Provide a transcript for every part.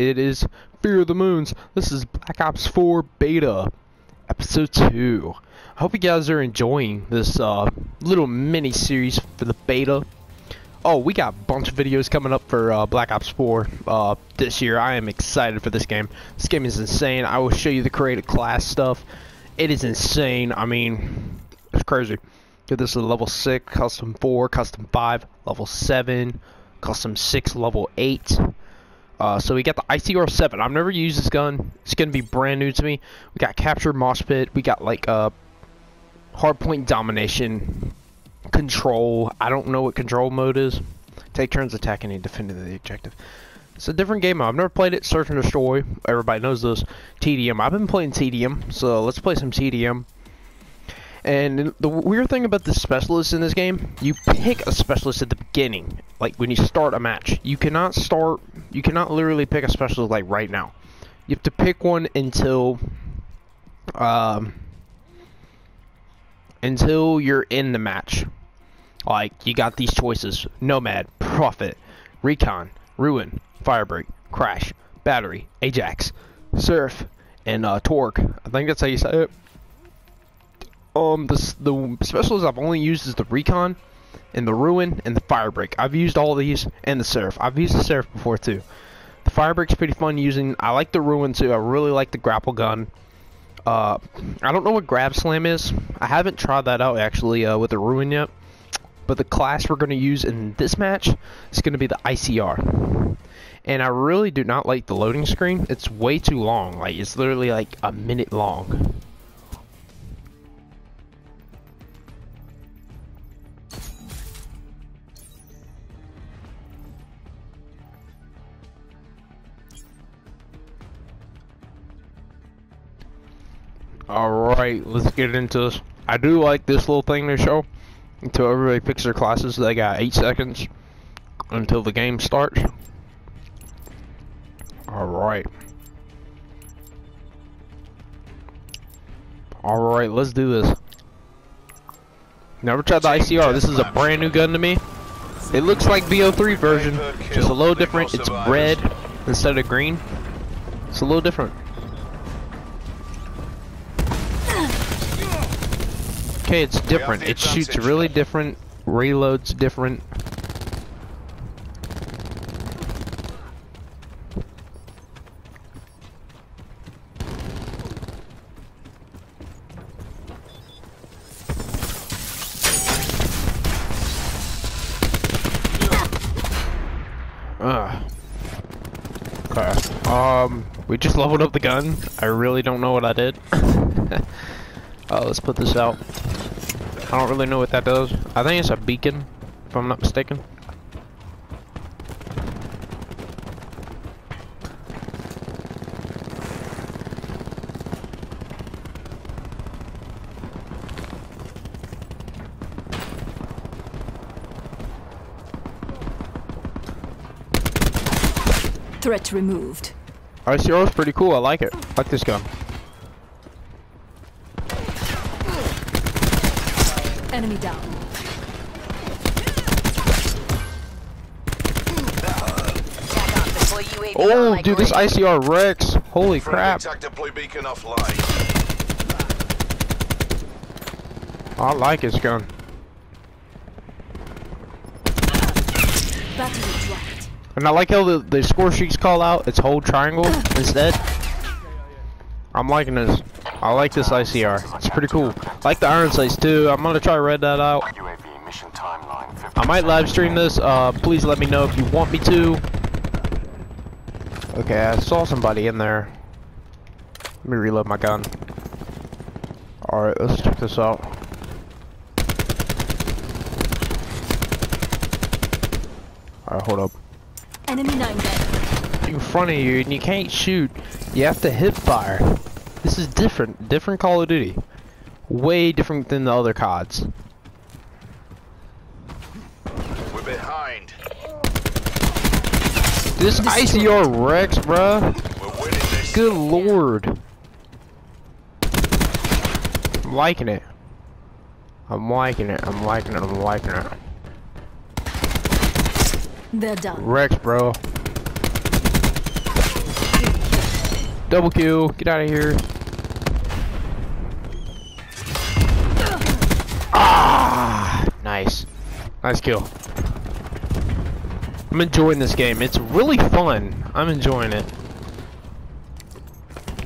It is Fear of the Moons. This is Black Ops 4 Beta, Episode 2. I hope you guys are enjoying this uh, little mini series for the beta. Oh, we got a bunch of videos coming up for uh, Black Ops 4 uh, this year. I am excited for this game. This game is insane. I will show you the creative class stuff. It is insane. I mean, it's crazy. Get this is level 6, custom 4, custom 5, level 7, custom 6, level 8. Uh, so we got the ICR-7. I've never used this gun. It's going to be brand new to me. We got captured mosh pit. We got like uh, hardpoint domination, control. I don't know what control mode is. Take turns attacking and defending the objective. It's a different game. I've never played it. Search and Destroy. Everybody knows this. TDM. I've been playing TDM, so let's play some TDM. And the weird thing about the specialists in this game, you pick a specialist at the beginning, like when you start a match. You cannot start, you cannot literally pick a special like right now. You have to pick one until, um, until you're in the match. Like, you got these choices. Nomad, Prophet, Recon, Ruin, Firebreak, Crash, Battery, Ajax, Seraph, and uh, Torque. I think that's how you say it um the the specials I've only used is the recon and the ruin and the firebreak. I've used all these and the Seraph. I've used the Seraph before too. The firebreak's pretty fun using. I like the ruin too. I really like the grapple gun. Uh, I don't know what Grav Slam is. I haven't tried that out actually uh, with the ruin yet. But the class we're going to use in this match is going to be the ICR. And I really do not like the loading screen. It's way too long. Like it's literally like a minute long. Alright, let's get into this. I do like this little thing they show. Until everybody picks their classes, they got 8 seconds until the game starts. Alright. Alright, let's do this. Never tried the ICR. This is a brand new gun to me. It looks like BO3 version, just a little different. It's red instead of green. It's a little different. Okay, it's different. It shoots really different, reloads different. Ugh. Okay. Um, we just leveled up the gun. I really don't know what I did. uh, let's put this out. I don't really know what that does. I think it's a beacon, if I'm not mistaken. Threat removed. ICR is pretty cool. I like it. I like this gun. Enemy down. Oh, dude, this ICR wrecks. Holy crap. I like his gun. And I like how the, the score sheets call out, it's hold triangle instead. I'm liking this. I like this ICR. It's pretty cool. I like the iron sights too. I'm gonna try to read that out. I might live stream this. Uh, please let me know if you want me to. Okay, I saw somebody in there. Let me reload my gun. Alright, let's check this out. Alright, hold up. Enemy nine dead. In front of you and you can't shoot. You have to hip fire. This is different. Different Call of Duty. Way different than the other CODs. We're behind. This ICR wrecks, bruh. Good lord. I'm liking it. I'm liking it. I'm liking it. I'm liking it. They're done. Rex, bro. Double kill. Get out of here. Ah, nice. Nice kill. I'm enjoying this game. It's really fun. I'm enjoying it.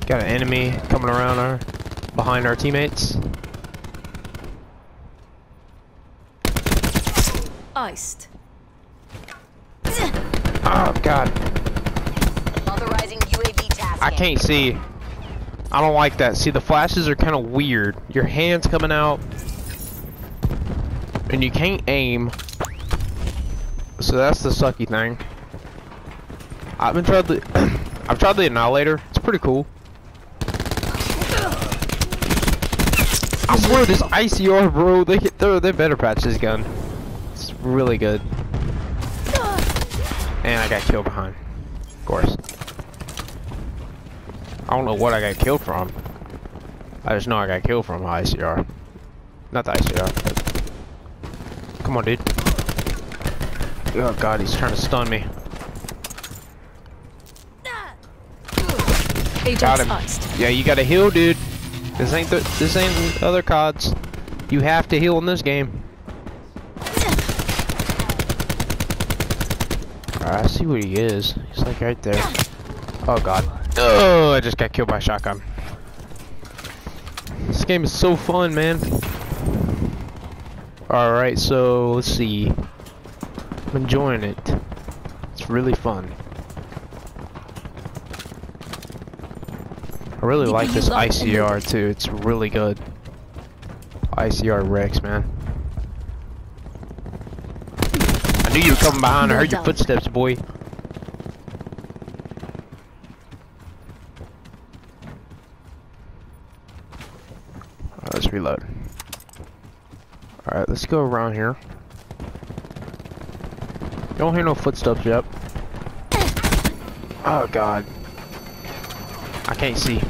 Got an enemy coming around our behind our teammates. Iced. Oh god. Authorizing UAV task. I can't see. I don't like that. See, the flashes are kind of weird. Your hand's coming out, and you can't aim. So that's the sucky thing. I've been tried the, I've tried the Annihilator. It's pretty cool. I swear this ICR, bro. They they they better patch this gun. It's really good. And I got killed behind. Of course. I don't know what I got killed from. I just know I got killed from ICR. Not the ICR. Come on, dude. Oh god, he's trying to stun me. Got him. iced. Yeah, you gotta heal, dude. This ain't the, this ain't other CODs. You have to heal in this game. Alright, I see what he is. He's like right there. Oh god. Oh, I just got killed by a shotgun. This game is so fun, man. Alright, so let's see. I'm enjoying it. It's really fun. I really like this ICR too. It's really good. ICR Rex, man. I knew you were coming behind. I heard your footsteps, boy. Let's reload. Alright, let's go around here. Don't hear no footsteps yet. Oh god. I can't see.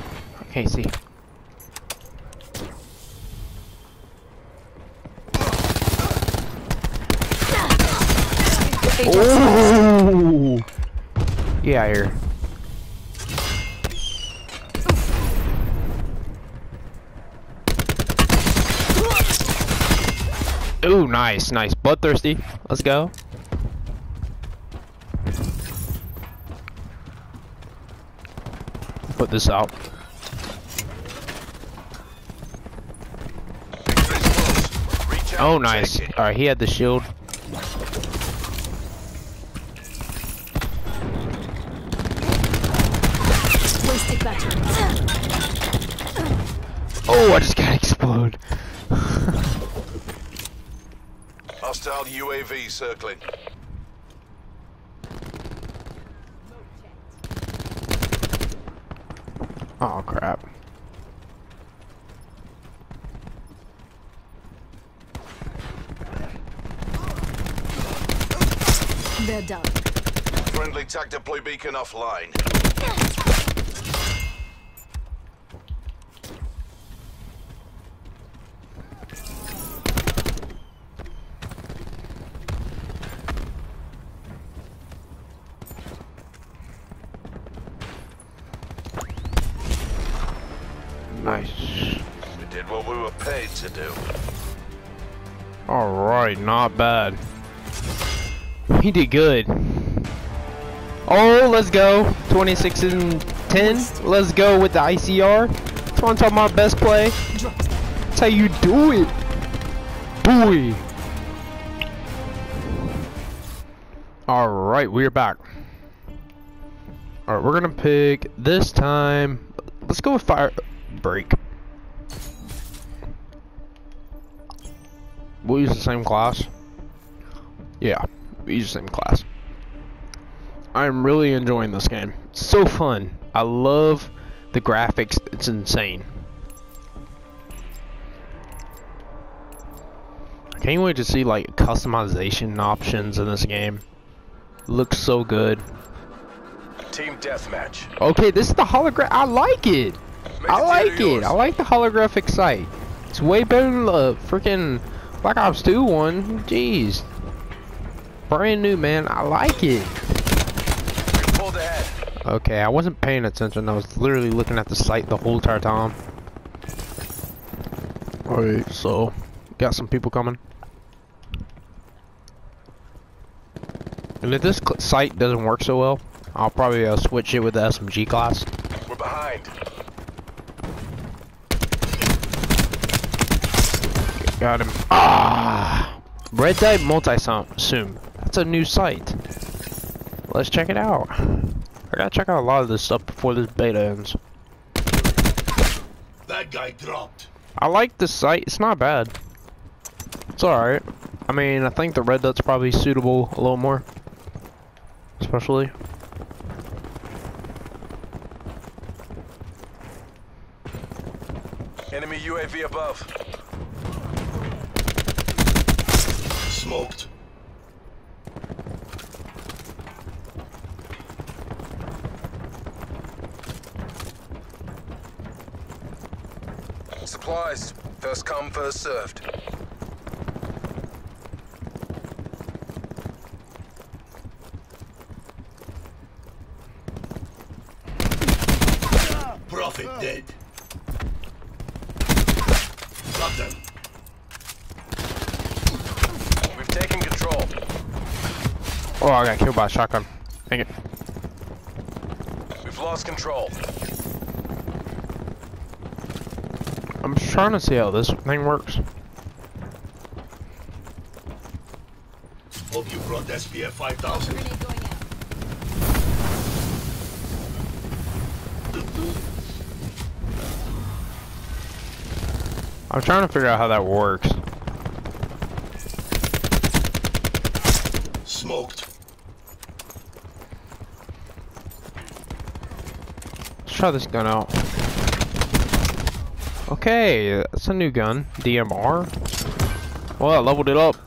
I can't see. Oh! Yeah, here. Ooh, nice, nice. Bloodthirsty. Let's go. Put this out. Oh, nice. Alright, he had the shield. Oh, I just got explode. Hostile UAV circling. oh crap. They're down. Friendly TAC deploy beacon offline. What we were paid to do. Alright, not bad. He did good. Oh, let's go. 26 and 10. Let's go with the ICR. That's what I'm best play. That's how you do it. Boy. Alright, we're back. Alright, we're gonna pick this time. Let's go with fire break. We'll use the same class. Yeah, we use the same class. I'm really enjoying this game. It's so fun. I love the graphics. It's insane. I can't wait to see like customization options in this game. Looks so good. Team deathmatch. Okay, this is the hologram. I like it. I like it. I like the holographic sight. It's way better than the freaking Black Ops 2 one. Jeez. Brand new, man. I like it. Okay, I wasn't paying attention. I was literally looking at the site the whole entire time. Alright, so got some people coming. And if this site doesn't work so well, I'll probably uh, switch it with the SMG class. We're behind. Got him. Ah! Red Dot Multi-Zoom. That's a new site. Let's check it out. I gotta check out a lot of this stuff before this beta ends. That guy dropped. I like this site. It's not bad. It's alright. I mean, I think the red dot's probably suitable a little more. Especially. Enemy UAV above. Smoked. Supplies. First come, first served. Prophet dead. Got them. We've taken control. Oh, I got killed by a shotgun. Dang it. We've lost control. I'm just trying to see how this thing works. Hope you brought SPF 5000. Grenade going out. I'm trying to figure out how that works. Smoked. Try this gun out. Okay, that's a new gun. DMR. Well, I leveled it up.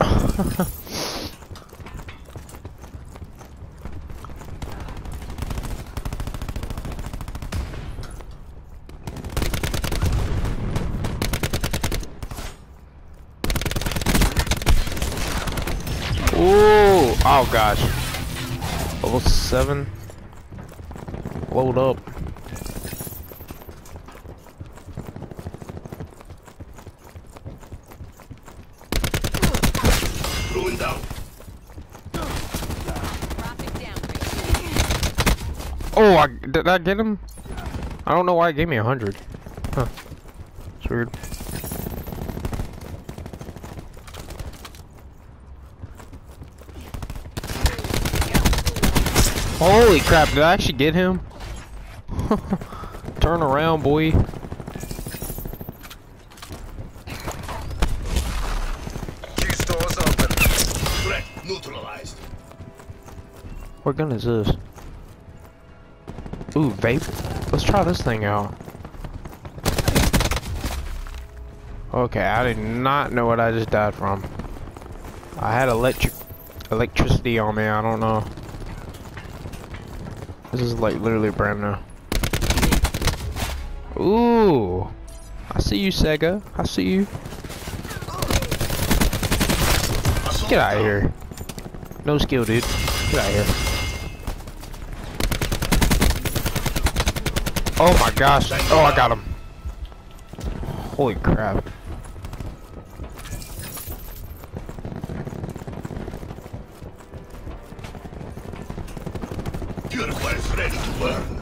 Ooh! Oh gosh. Level 7. Load up. Ruin down. Traffic down. Oh, I, did I get him? I don't know why it gave me a hundred. Huh. It's weird. Holy crap, did I actually get him? Turn around, boy. Q stores open. Threat neutralized. What gun is this? Ooh, vape. Let's try this thing out. Okay, I did not know what I just died from. I had electric electricity on me, I don't know. This is like literally brand new. Ooh. I see you, Sega. I see you. Get out of here. No skill, dude. Get out of here. Oh my gosh. Oh, I got him. Holy crap. Ready to burn.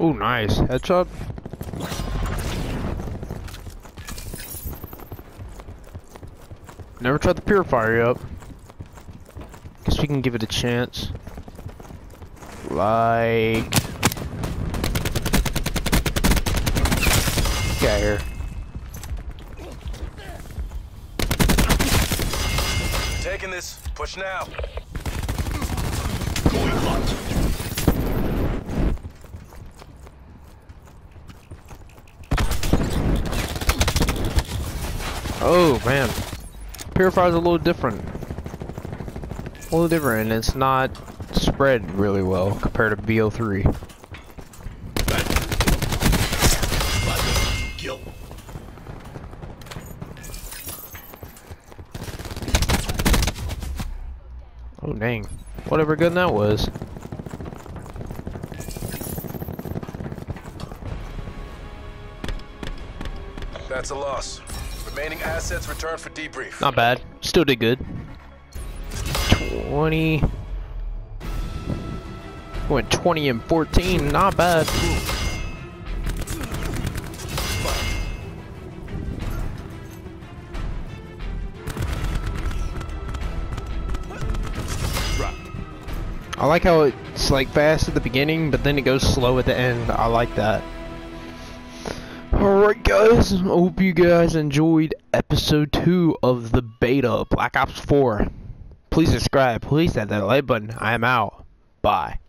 Ooh, nice. Headshot. Never tried the purifier yet. Guess we can give it a chance. Like... Get out here. Taking this. Push now. Oh man, Purifier's a little different. A little different, and it's not spread really well compared to BO3. Oh dang, whatever gun that was. That's a loss. Remaining assets returned for debrief. Not bad. Still did good. 20. Went 20 and 14. Not bad. I like how it's like fast at the beginning, but then it goes slow at the end. I like that. Alright guys, I hope you guys enjoyed episode 2 of the beta Black Ops 4. Please subscribe, please hit that like button. I am out. Bye.